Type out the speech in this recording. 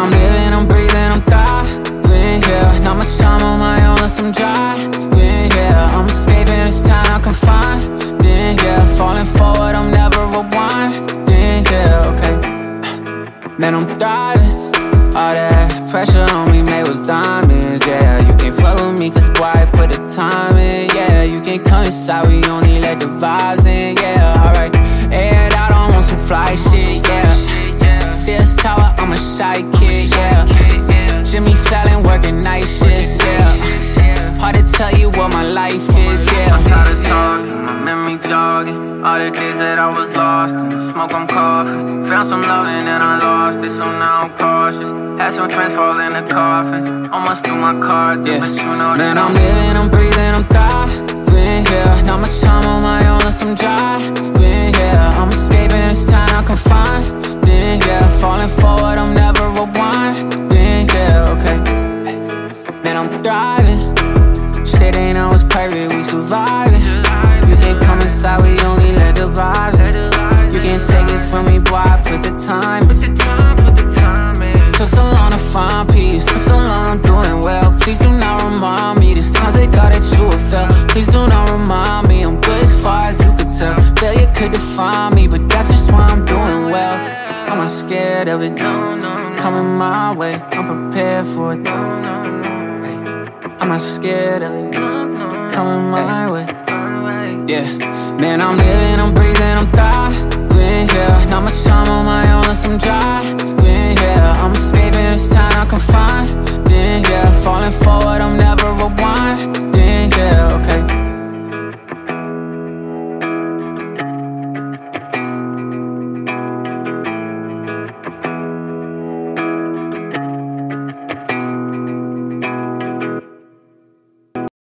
I'm living, I'm breathing, I'm thriving, yeah. Not much time on my own unless I'm driving, yeah. I'm escaping this time I'm confined, yeah. Falling forward, I'm never rewinding, yeah, okay. Man, I'm driving All that pressure on me made was diamonds, yeah. You can't fuck with me cause boy, I put the time in, yeah. You can't come inside, we only tell you what my life is, yeah. I'm tired of talking, my memory jogging. All the days that I was lost, in the smoke I'm coughing. Found some loving and I lost it, so now I'm cautious. Had some friends fall in the coffins Almost threw my cards, yeah. but you know Man, I'm living, I'm breathing, I'm thriving, yeah. Not much time on my own unless I'm driving, yeah. I'm escaping this time surviving You can't come inside, we only let the vibes in You can't take it from me, boy, I put the time in. Took so long to find peace, took so long, I'm doing well. Please do not remind me, there's times they got that you will fail Please do not remind me, I'm good as far as you could tell. Failure could define me, but that's just why I'm doing well. I'm not scared of it, coming my way, I'm prepared for it I'm not scared of it, coming my way Yeah, man, I'm living, I'm breathing, I'm thriving, yeah. Not much time on my own unless I'm driving, yeah. I'm escaping this time I'm confined, yeah. Falling for